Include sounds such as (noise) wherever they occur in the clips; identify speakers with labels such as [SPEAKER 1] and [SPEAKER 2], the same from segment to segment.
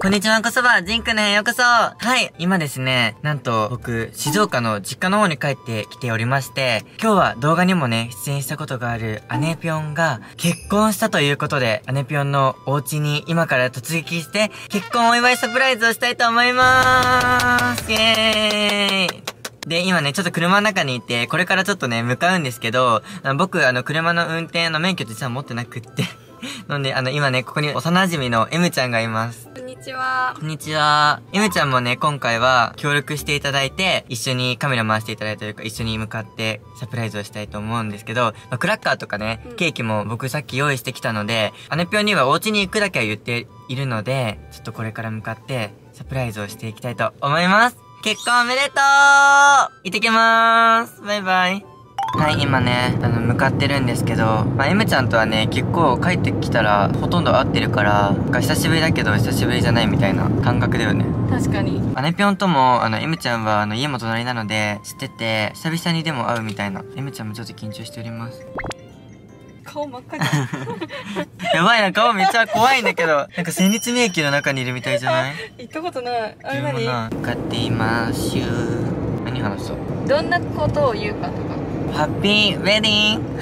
[SPEAKER 1] こんにちはこそば、ジンクのへようこそ。はい、今ですね、なんと僕、静岡の実家の方に帰ってきておりまして、今日は動画にもね、出演したことがある姉ぴょんが結婚したということで、姉ぴょんのお家に今から突撃して、結婚お祝いサプライズをしたいと思いまーす。イェーイ。で、今ね、ちょっと車の中にいて、これからちょっとね、向かうんですけど、僕、あの、車の運転の免許実は持ってなくって。(laughs) なんで、あの、今ね、ここに幼馴染の M ちゃんがいます。
[SPEAKER 2] こんにちは。
[SPEAKER 1] こんにちは。M ちゃんもね、今回は協力していただいて、一緒にカメラ回していただいたというか、一緒に向かってサプライズをしたいと思うんですけど、まあ、クラッカーとかね、ケーキも僕さっき用意してきたので、姉ぴょんにはお家に行くだけは言っているので、ちょっとこれから向かってサプライズをしていきたいと思います。結婚おめでとう行ってきまーすバイバイはい、今ね、あの、向かってるんですけど、まあ、M ちゃんとはね、結構帰ってきたら、ほとんど会ってるから、が久しぶりだけど、久しぶりじゃないみたいな感覚だよね。
[SPEAKER 2] 確かに。
[SPEAKER 1] 姉ぴょんとも、あの、M ちゃんは、あの、家も隣なので、知ってて、久々にでも会うみたいな。M ちゃんもちょっと緊張しております。
[SPEAKER 2] 顔真っ赤 (laughs)
[SPEAKER 1] やばいな、顔めっちゃ怖いんだけど。なんか戦慄迷宮の中にいるみたいじゃない？
[SPEAKER 2] 行ったことない。あれ
[SPEAKER 1] 何？向かっていましゅ何話そう？
[SPEAKER 2] どんなことを言うかとか。
[SPEAKER 1] ハッピーウェディング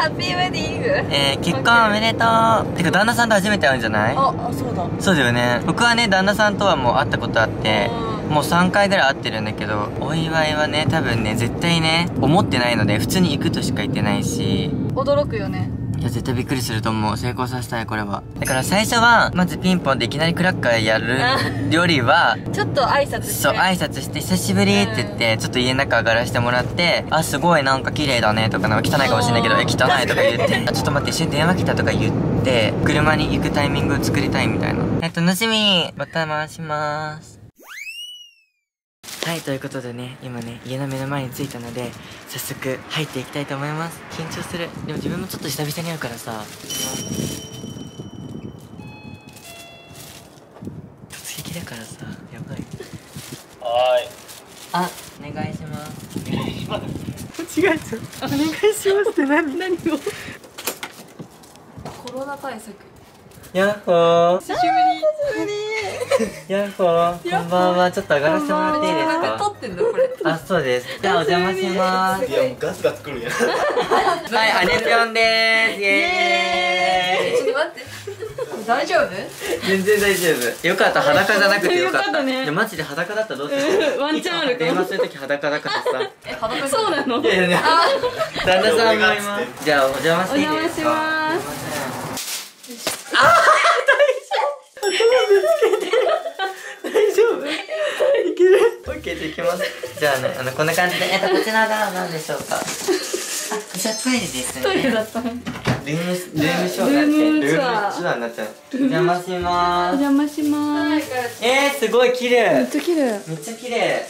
[SPEAKER 2] ハッピーウェディング
[SPEAKER 1] えー、結婚おめでとうてか旦那さんと初めて会うんじゃない？
[SPEAKER 2] あ、あ、そうだ。
[SPEAKER 1] そうだよね。僕はね、旦那さんとはもう会ったことあって、もう3回ぐらい会ってるんだけど、お祝いはね、多分ね、絶対ね、思ってないので、普通に行くとしか言ってないし。
[SPEAKER 2] 驚くよね。
[SPEAKER 1] いや、絶対びっくりすると思う。成功させたい、これは。だから最初は、まずピンポンでいきなりクラッカーやるよりは、
[SPEAKER 2] ちょっと挨拶して。
[SPEAKER 1] そう、挨拶して、久しぶりって言って、ちょっと家の中上がらしてもらって、あ、すごいなんか綺麗だねとか、なんか汚いかもしれないけど、え、汚いとか言って、(laughs) あ、ちょっと待って、一緒に電話来たとか言って、車に行くタイミングを作りたいみたいな。え、楽しみまた回しまーす。はい、ということでね、今ね、家の目の前に着いたので、早速入っていきたいと思います。緊張する。でも自分もちょっと久々に会うからさ。突撃だからさ、やばい。
[SPEAKER 3] はい。
[SPEAKER 1] あ、お願いします。
[SPEAKER 3] お願いします。
[SPEAKER 1] 間違えちゃう。お願いしますって何？
[SPEAKER 2] 何を？コロナ対策。
[SPEAKER 1] やっほー。
[SPEAKER 2] 久しぶり。
[SPEAKER 1] やっほー。こんばんは。ちょっと上がらせてもらっていいですか？
[SPEAKER 2] 撮ってんのこれ。
[SPEAKER 1] あ、そうです。じゃあお邪魔します。
[SPEAKER 3] いやもうガツガツくるやん。
[SPEAKER 1] はい、姉ぴょんでーす。イエーイ。
[SPEAKER 2] ちょっと待って。大丈夫？
[SPEAKER 1] 全然大丈夫よかった裸じゃなくてよかった
[SPEAKER 2] ね
[SPEAKER 1] いやマジで裸だったらどうする？(laughs)
[SPEAKER 2] ワンチャンあるか？
[SPEAKER 1] 電話するとき裸だからさ
[SPEAKER 2] え裸そうなの
[SPEAKER 1] いやいや旦那さんもいますじゃあお邪魔していいですか？お
[SPEAKER 2] 邪魔します
[SPEAKER 1] ああ頭ぶつけて大丈夫いけるオッケーできます。じゃあねあのこんな感じで。えっとこちらが何でしょうか。あこちらトイレですね。
[SPEAKER 2] トイレだったルーム
[SPEAKER 1] ルームショールームツアーになっちゃう。お邪魔します。
[SPEAKER 2] お邪魔します。
[SPEAKER 1] えー、すごい綺麗。
[SPEAKER 2] めっちゃ綺麗。
[SPEAKER 1] めっちゃ綺麗。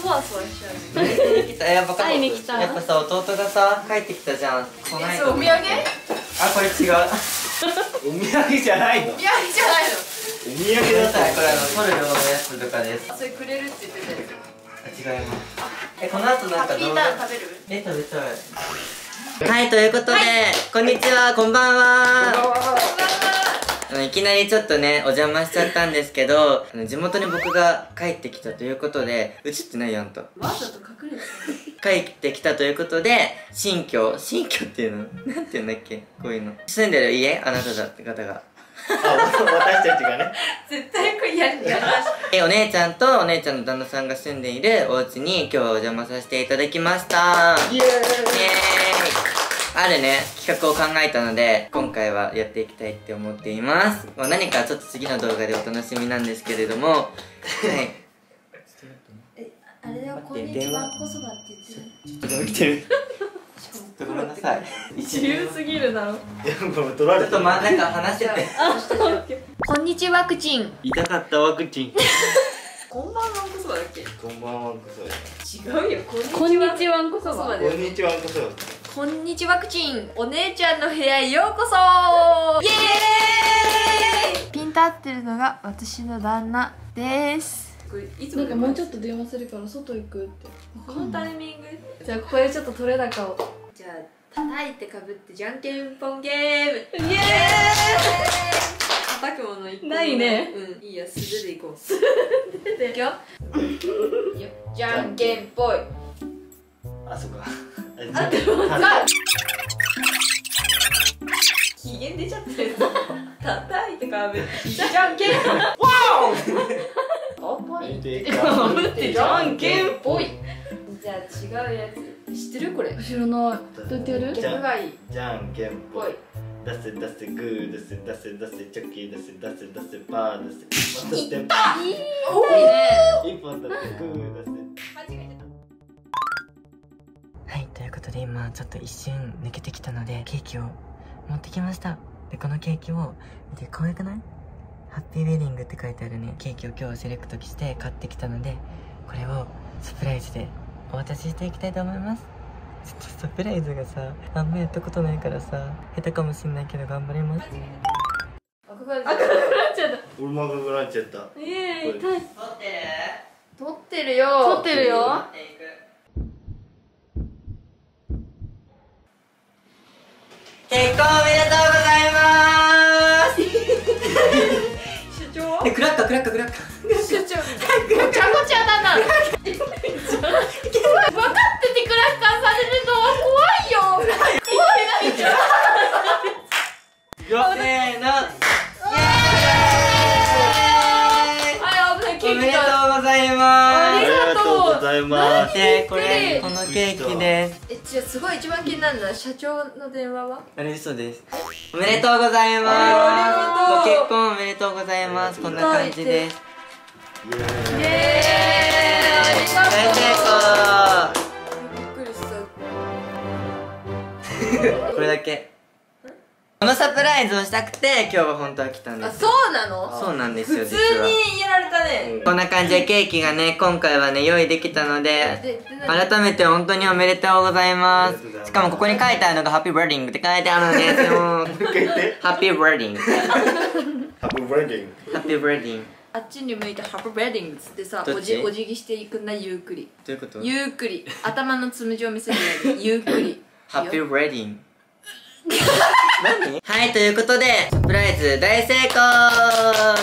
[SPEAKER 2] そわそわしちゃう。
[SPEAKER 1] やっぱ
[SPEAKER 2] 会いに来た。
[SPEAKER 1] やっぱさ弟がさ帰ってきたじゃん。
[SPEAKER 2] こないお土産？あ
[SPEAKER 1] これ違う。(laughs)
[SPEAKER 3] お土産じゃないの。
[SPEAKER 2] お土産じゃないの
[SPEAKER 3] お土産だった
[SPEAKER 1] これあの取る量のやつとかです。
[SPEAKER 2] それくれるって言って
[SPEAKER 1] た違います。えこの後なんか
[SPEAKER 2] 動画食べる？
[SPEAKER 1] え食べたい。はいということで、こんにちはこんばんは。いきなりちょっとね、お邪魔しちゃったんですけど、地元に僕が帰ってきたということで、映ってないやんと。
[SPEAKER 2] わざと隠れて
[SPEAKER 1] 帰ってきたということで、新居、新居っていうの？なんて言うんだっけ？こういうの。住んでる家？あなただって方が。
[SPEAKER 3] 私たちがね。
[SPEAKER 2] 絶対これやり
[SPEAKER 1] えお姉ちゃんとお姉ちゃんの旦那さんが住んでいるお家に今日はお邪魔させていただきました。
[SPEAKER 3] イエーイ。イエーイ。
[SPEAKER 1] あるね企画を考えたので今回はやっていきたいって思っています。もう何かちょっと次の動画でお楽しみなんですけれども。はい。
[SPEAKER 2] えあれだよこんにちはこそばって言ってる？
[SPEAKER 1] ちょっと起きてるごめんなさい。
[SPEAKER 2] 自由すぎるだろい
[SPEAKER 3] やもう取られ
[SPEAKER 1] ちょっとまなんか話してて。
[SPEAKER 2] こんにちはワクチン。
[SPEAKER 1] 痛かったワクチン。
[SPEAKER 2] こんばんはんこそばだっけ？
[SPEAKER 3] こんばんはこ
[SPEAKER 2] そ違うよこんにちは。んこそば
[SPEAKER 3] こんにちはこそ
[SPEAKER 2] こんにちはワクチンお姉ちゃんの部屋へようこそ。イエーイ。ピンと合ってるのが私の旦那です。なんかもうちょっと電話するから外行くってこのタイミング？じゃあここでちょっと取れ高を。じゃあ叩いてかぶってじゃんけんぽんゲーム。イエーイ！叩くもの一個も
[SPEAKER 4] ない。ね。
[SPEAKER 2] うん。いいや素手でいこう。素手でいくよ。じゃんけんぽい。
[SPEAKER 3] あそっか。
[SPEAKER 2] あでもさ機嫌出ちゃってる。叩いてからべじゃんけんわおぽい。
[SPEAKER 3] で
[SPEAKER 4] 待 (laughs) (laughs) ってじゃんけん
[SPEAKER 2] ぽい違うやつ。知ってるこれ？
[SPEAKER 4] 知らない。どうやってやる？
[SPEAKER 3] じゃ
[SPEAKER 2] 曲がいい
[SPEAKER 3] じゃんけんぽい。出せ出せグー出せ出せ出せチョキ出せ出せ出せパー出せまたステッ
[SPEAKER 2] おいいね
[SPEAKER 3] プ一本出せグー出せ
[SPEAKER 2] 間違えて
[SPEAKER 1] はい、ということで今ちょっと一瞬抜けてきたのでケーキを持ってきました。で、このケーキを見て可愛くない？ハッピーウェディングって書いてあるね、ケーキを今日セレクトして買ってきたので、これをサプライズでお渡ししていきたいと思います。ちょっとサプライズがさ、あんまやったことないからさ、下手かもしんないけど頑張ります。
[SPEAKER 2] 赤くなっ
[SPEAKER 4] 赤くなっちゃった。
[SPEAKER 3] 俺も赤くなっちゃった。
[SPEAKER 4] ええ痛い
[SPEAKER 1] 撮ってる。
[SPEAKER 2] 撮ってるよ。
[SPEAKER 4] 撮ってるよ。
[SPEAKER 1] 結婚おめでとうございます。
[SPEAKER 2] 社 (laughs) 長？
[SPEAKER 1] え、クラッカークラッカークラッカー。
[SPEAKER 2] 社長。ごちゃごちゃだな。(laughs) 分かっててクラッカーされるのは怖いよ。怖いな
[SPEAKER 1] せーの
[SPEAKER 2] はい危ないケ
[SPEAKER 1] おめでとうござい
[SPEAKER 2] あ
[SPEAKER 1] ま
[SPEAKER 2] りがとう
[SPEAKER 3] ございます。
[SPEAKER 1] で、これ、このケーキです。
[SPEAKER 2] えじゃあすごい一番気になるのは社長の電話は？
[SPEAKER 1] あれ嘘です。おめでとうございます。ご結婚おめでとうございます。こんな感じです。
[SPEAKER 3] イエーイ
[SPEAKER 2] ありがとうびっくりした
[SPEAKER 1] 功 (laughs) これだけ。このサプライズをしたくて、今日は本当は来たんです。
[SPEAKER 2] あそうなの？
[SPEAKER 1] そうなんですよ、
[SPEAKER 2] 普通。にやられたね
[SPEAKER 1] こんな感じでケーキがね、今回はね、用意できたので、改めて本当におめでとうございま
[SPEAKER 3] す
[SPEAKER 1] す。しかもここに書いてあるのが、ハッピーバーディングって書いてあるんですよ。ハッピーウェディング。
[SPEAKER 3] ハッピーウェディング
[SPEAKER 1] ハッピーウェディング。
[SPEAKER 2] あっちに向いてハッピーウェディングっつってさおじお辞儀していくんだゆっくり
[SPEAKER 1] どういうこと？
[SPEAKER 2] ゆっくり頭のつむじを見せるようにゆっくり
[SPEAKER 1] ハッピーウェディング。何？(laughs) はい、ということで、サプライズ大成功！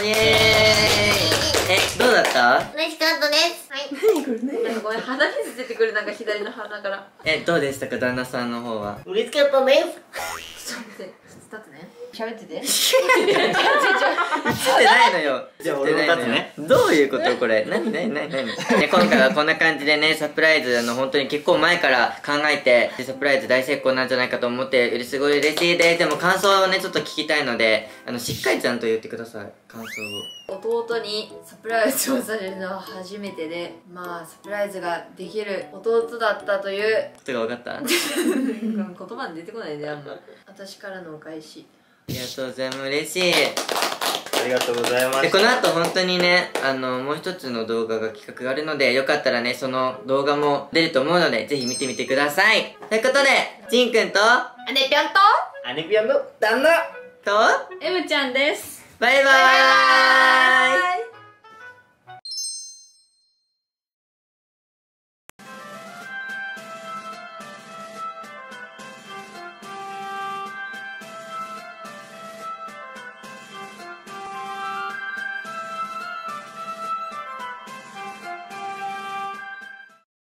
[SPEAKER 1] イエーイ！え、どうだった？
[SPEAKER 5] 嬉しかったです。はい。
[SPEAKER 2] なんかごめん鼻水出てくるなんか左の鼻から。
[SPEAKER 1] え、どうでしたか、旦那さんの方は。
[SPEAKER 5] 嬉しかったです。
[SPEAKER 2] ちょっと待って立ってね。喋ってて (laughs)
[SPEAKER 1] てないのよ。
[SPEAKER 3] じゃあ俺も立つね
[SPEAKER 1] どういうことこれ？何？何？何？何？(laughs) ね、今回はこんな感じでね、サプライズ、あの、本当に結構前から考えて、でサプライズ大成功なんじゃないかと思って、うれすごい嬉しいです。でも感想をね、ちょっと聞きたいので、あの、しっかりちゃんと言ってください。感想を。
[SPEAKER 2] 弟にサプライズをされるのは初めてでまあサプライズができる弟だったという
[SPEAKER 1] ことが分かった？あ
[SPEAKER 2] 言葉に出てこないねあんま私からのお返し
[SPEAKER 1] りがとうございます。嬉しい。
[SPEAKER 3] ありがとうございま
[SPEAKER 1] で、
[SPEAKER 3] す
[SPEAKER 1] この後本当にね、あの、もう一つの動画が企画があるので、よかったらね、その動画も出ると思うので、ぜひ見てみてください。ということで、ジンくんと、
[SPEAKER 2] 姉ぴょんと
[SPEAKER 3] アニビアの
[SPEAKER 1] 旦那と、
[SPEAKER 4] M ちゃんです。
[SPEAKER 1] バイバーイ。
[SPEAKER 2] バイバーイ